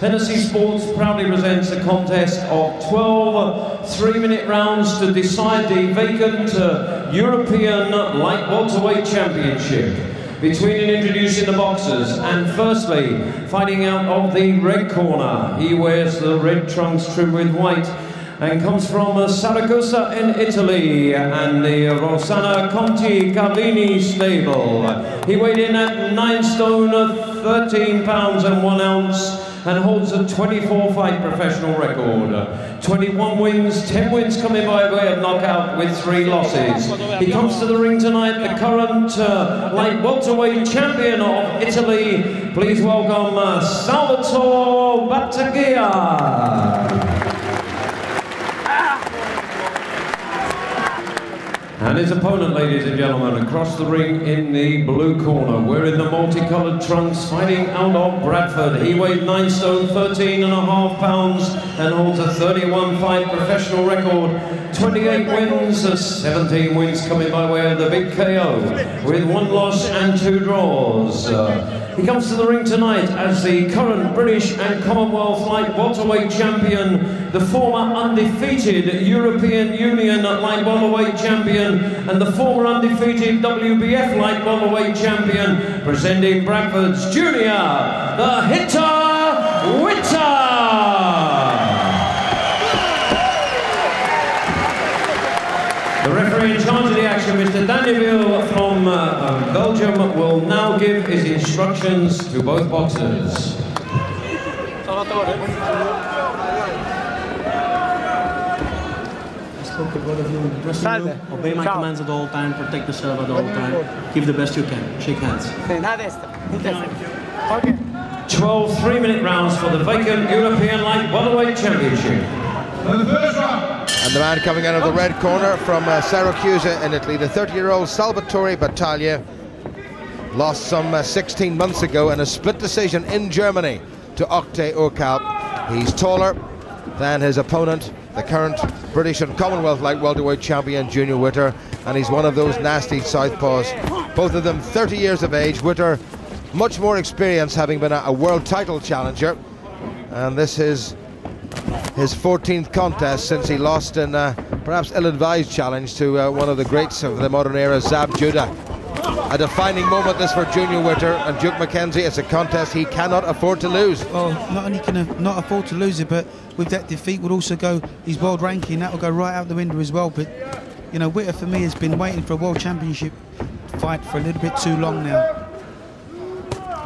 Hennessy Sports proudly presents a contest of 12 three-minute rounds to decide the vacant uh, European Light Welterweight Championship between introducing the boxers. And firstly, fighting out of the red corner, he wears the red trunks trimmed with white and comes from uh, Saragossa in Italy and the Rosanna Conti Cavini stable. He weighed in at 9 stone 13 pounds and 1 ounce and holds a 24 fight professional record. 21 wins, 10 wins coming by way of knockout with 3 losses. He comes to the ring tonight, the current uh, light welterweight champion of Italy. Please welcome uh, Salvatore Battaglia. And his opponent, ladies and gentlemen, across the ring in the blue corner, wearing the multicolored trunks, fighting out of Bradford. He weighed 9 stone, 13 and a half pounds, and holds a 31 fight professional record. 28 wins, 17 wins coming by way of the big KO, with one loss and two draws. Uh, he comes to the ring tonight as the current British and Commonwealth light welterweight champion, the former undefeated European Union light welterweight champion, and the former undefeated WBF light welterweight champion, presenting Bradford's Junior, the Hitter referee in charge of the action, Mr. Daniel from uh, uh, Belgium, will now give his instructions to both boxers. spoke with one of you in dressing room. Obey my commands at all time, protect yourself at all time. Give the best you can. Shake hands. Okay. 12 three-minute rounds for the vacant European Light Welterweight Championship. And the man coming out of the red corner from uh, Syracuse in Italy, the 30-year-old Salvatore Battaglia, lost some uh, 16 months ago in a split decision in Germany to Oktay Urkal. He's taller than his opponent, the current British and Commonwealth light welterweight champion Junior Witter, and he's one of those nasty southpaws. Both of them 30 years of age. Witter, much more experience, having been a, a world title challenger, and this is his 14th contest since he lost in a perhaps ill-advised challenge to uh, one of the greats of the modern era, Zab Judah. A defining moment this for Junior Witter and Duke McKenzie. It's a contest he cannot afford to lose. Well, not only can he not afford to lose it, but with that defeat would also go his world ranking. That will go right out the window as well. But you know, Witter for me has been waiting for a world championship fight for a little bit too long now.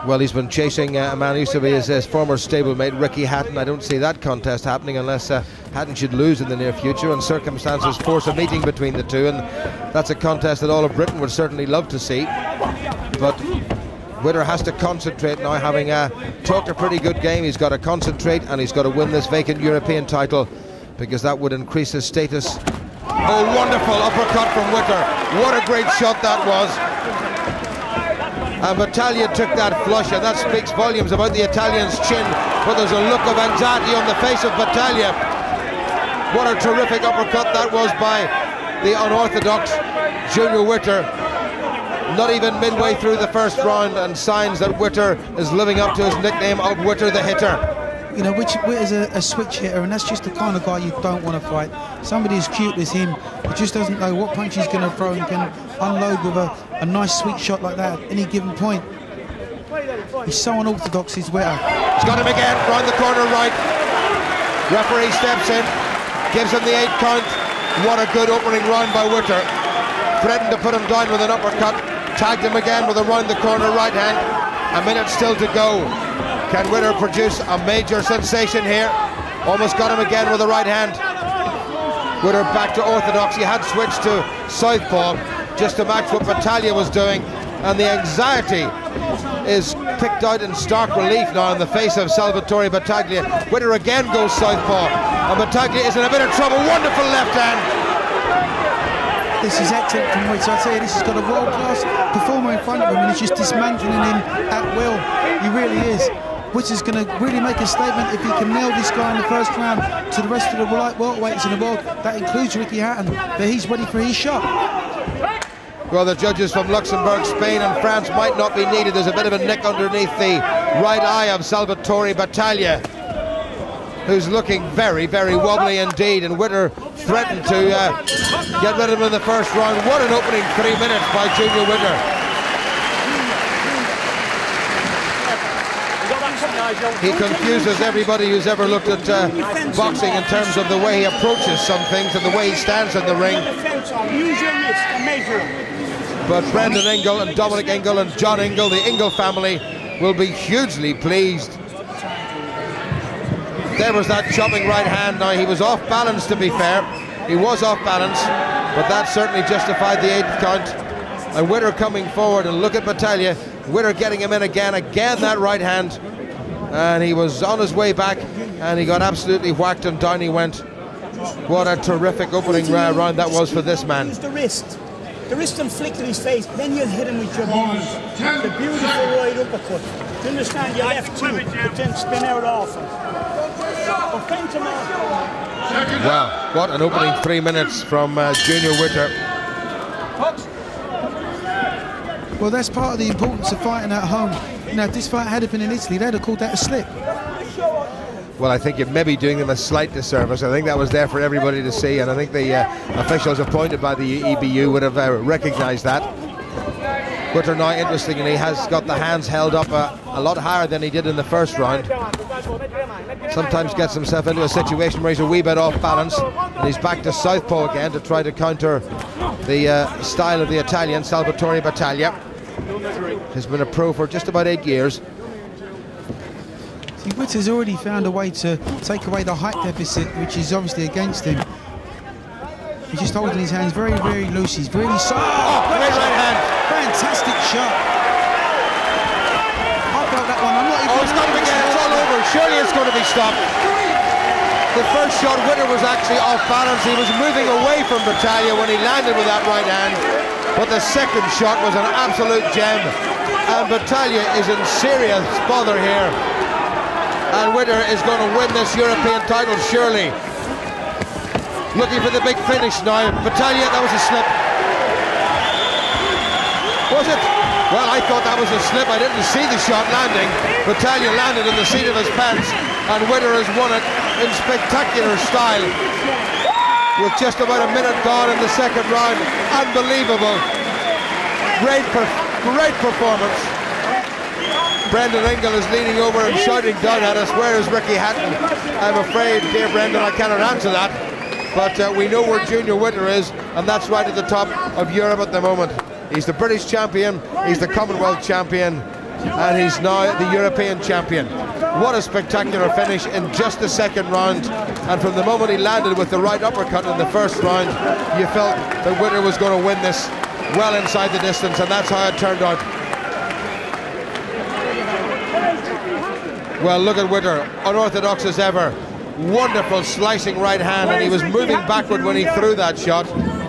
Well, he's been chasing uh, a man who used to be his, his, former stablemate, Ricky Hatton. I don't see that contest happening unless uh, Hatton should lose in the near future and circumstances force a meeting between the two. And that's a contest that all of Britain would certainly love to see. But Witter has to concentrate now, having uh, talked a pretty good game. He's got to concentrate and he's got to win this vacant European title because that would increase his status. Oh, wonderful uppercut from Witter. What a great shot that was. And Battaglia took that flush, and that speaks volumes about the Italian's chin. But there's a look of anxiety on the face of Battaglia. What a terrific uppercut that was by the unorthodox Junior Witter. Not even midway through the first round, and signs that Witter is living up to his nickname of Witter the Hitter you know, which is a, a, switch hitter, and that's just the kind of guy you don't want to fight. Somebody as cute as him, who just doesn't know what punch he's going to throw and can unload with a, a nice sweet shot like that at any given point. He's so unorthodox, he's Witter. He's got him again, round the corner right. Referee steps in, gives him the eight count. What a good opening round by Witter. Threatened to put him down with an uppercut. Tagged him again with a round the corner right hand. A minute still to go. Can Witter produce a major sensation here? Almost got him again with the right hand. Witter back to orthodox. He had switched to southpaw just to match what Battaglia was doing. And the anxiety is picked out in stark relief now in the face of Salvatore Battaglia. Witter again goes southpaw. And Battaglia is in a bit of trouble. Wonderful left hand. This is excellent from Witter. I you, this has got a world-class performer in front of him and he's just dismantling him at will. He really is which is going to really make a statement if he can nail this guy in the first round to the rest of the light welterweights in the world. That includes Ricky Hatton, that he's ready for his shot. Well, the judges from Luxembourg, Spain and France might not be needed. There's a bit of a nick underneath the right eye of Salvatore Battaglia. who's looking very, very wobbly indeed. And Witter threatened to uh, get rid of him in the first round. What an opening three minutes by Junior Witter. He confuses everybody who's ever looked at uh, boxing in terms of the way he approaches some things and the way he stands in the ring. But Brendan Ingle and Dominic Ingle and John Ingle, the Ingle family, will be hugely pleased. There was that chopping right hand. Now, he was off balance, to be fair. He was off balance, but that certainly justified the eighth count. And Witter coming forward, and look at Battaglia. Witter getting him in again. Again, that right hand and he was on his way back and he got absolutely whacked and down he went. What a terrific opening round that was for this man. the wrist. The wrist and flick to his face, then you'll hit him with your knees. The beautiful right uppercut. Do you understand? You left two, but then spin out off him. Wow, what an opening three minutes from uh, Junior Witter. Well, that's part of the importance of fighting at home. Now, if this fight had been in Italy, they'd have called that a slip. Well, I think you're maybe doing them a slight disservice. I think that was there for everybody to see, and I think the uh, officials appointed by the EBU would have uh, recognised that. Witter now, interestingly, has got the hands held up uh, a lot higher than he did in the first round. Sometimes gets himself into a situation where he's a wee bit off balance, and he's back to southpaw again to try to counter the uh, style of the Italian, Salvatore Battaglia has been a pro for just about eight years. See, Witter's already found a way to take away the height deficit, which is obviously against him. He's just holding his hands very, very loose. He's really soft. Oh, great right hand. Fantastic shot. I felt that one. I'm not even. Oh, it's got to be It's all over. Surely it's going to be stopped. The first shot, Witter was actually off balance. He was moving away from Battaglia when he landed with that right hand. But the second shot was an absolute gem. And Battaglia is in serious bother here. And Witter is going to win this European title, surely. Looking for the big finish now. Battaglia, that was a slip. Was it? Well, I thought that was a slip. I didn't see the shot landing. Battaglia landed in the seat of his pants, and Witter has won it in spectacular style with just about a minute gone in the second round. Unbelievable. Great, per great performance. Brendan Ingle is leaning over and shouting down at us, where is Ricky Hatton? I'm afraid, dear Brendan, I cannot answer that. But uh, we know where Junior Witter is, and that's right at the top of Europe at the moment. He's the British champion, he's the Commonwealth champion, and he's now the European champion. What a spectacular finish in just the second round. And from the moment he landed with the right uppercut in the first round, you felt that Witter was going to win this well inside the distance, and that's how it turned out. Well, look at Witter, unorthodox as ever. Wonderful slicing right hand, and he was moving backward when he threw that shot.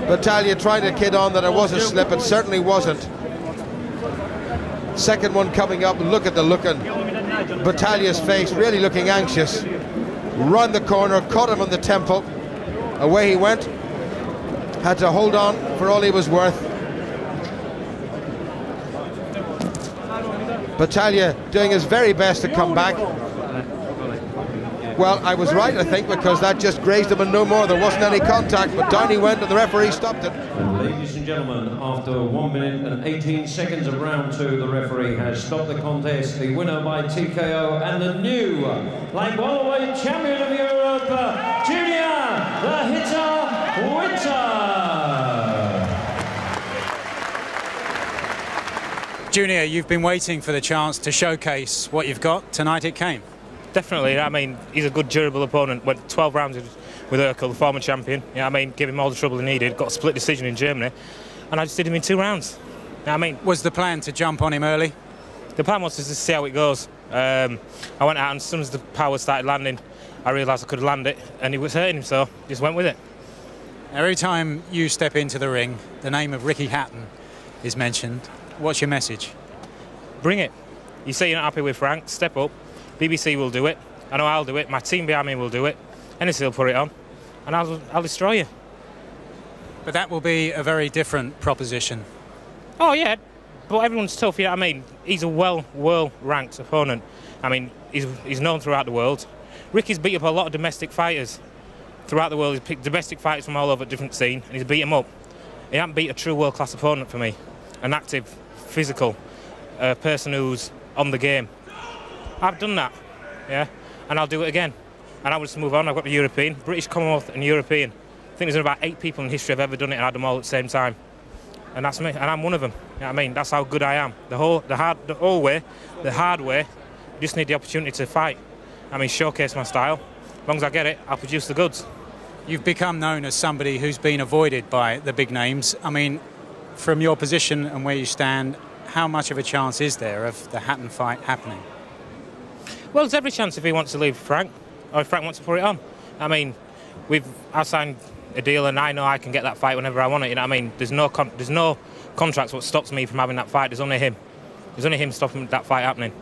Battaglia trying to kid on that it was a slip, it certainly wasn't. Second one coming up, look at the looking. Battaglia's face, really looking anxious. Run the corner, caught him on the temple. Away he went. Had to hold on for all he was worth. Battaglia doing his very best to come back. Well, I was right, I think, because that just grazed him and no more. There wasn't any contact, but down he went and the referee stopped it. And ladies and gentlemen, after 1 minute and 18 seconds of round two, the referee has stopped the contest. The winner by TKO and the new light welterweight champion of Europe, Junior the Hitter Witter. Junior, you've been waiting for the chance to showcase what you've got. Tonight it came. Definitely. I mean, he's a good, durable opponent. Went 12 rounds with, Urkal, the former champion. Yeah, I mean, gave him all the trouble he needed. Got a split decision in Germany, and I just did him in two rounds. I mean, was the plan to jump on him early? The plan was to just see how it goes. Um, I went out, and as soon as the power started landing, I realised I could land it, and it was hurting him, so just went with it. Every time you step into the ring, the name of Ricky Hatton is mentioned. What's your message? Bring it. You say you're not happy with Frank, step up. BBC will do it. I know I'll do it. My team behind me will do it. NSC will put it on, and I'll, I'll destroy you. But that will be a very different proposition. Oh, yeah. But everyone's tough, you know what I mean? He's a well, world ranked opponent. I mean, he's, he's known throughout the world. Ricky's beat up a lot of domestic fighters throughout the world. He's picked domestic fighters from all over different scene, and he's beat them up. He hasn't beat a true world-class opponent for me, an active, physical uh, person who's on the game. I've done that, yeah, and I'll do it again. And I will just move on. I've got the European, British Commonwealth, and European. I think there's about eight people in history have ever done it and had them all at the same time. And that's me, and I'm one of them. You know what I mean? That's how good I am. The whole, the hard, the whole way, the hard way. Just need the opportunity to fight. I mean, showcase my style. As long as I get it, I'll produce the goods. You've become known as somebody who's been avoided by the big names. I mean, from your position and where you stand, how much of a chance is there of the Hatton fight happening? Well, there's every chance if he wants to leave Frank, or if Frank wants to put it on. I mean, we've I signed a deal, and I know I can get that fight whenever I want it. You know, what I mean, there's no con- there's no contracts what stops me from having that fight. There's only him. There's only him stopping that fight happening.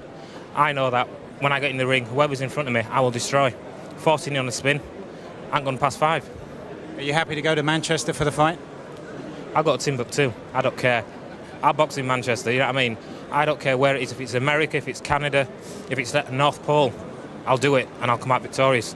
I know that when I get in the ring, whoever's in front of me, I will destroy. 14 on the spin, I ain't gone past five. Are you happy to go to Manchester for the fight? I've got a Timbuktu. I don't care. I box in Manchester. You know what I mean? I don't care where it is. If it's America, if it's Canada, if it's the North Pole, I'll do it and I'll come out victorious.